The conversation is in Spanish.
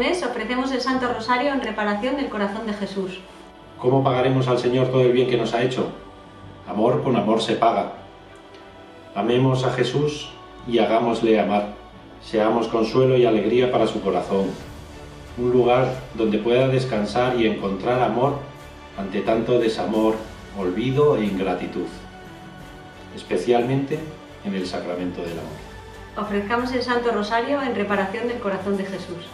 Este ofrecemos el Santo Rosario en reparación del corazón de Jesús. ¿Cómo pagaremos al Señor todo el bien que nos ha hecho? Amor con amor se paga. Amemos a Jesús y hagámosle amar. Seamos consuelo y alegría para su corazón. Un lugar donde pueda descansar y encontrar amor ante tanto desamor, olvido e ingratitud. Especialmente en el sacramento del amor. Ofrezcamos el Santo Rosario en reparación del corazón de Jesús.